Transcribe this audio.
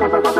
never was.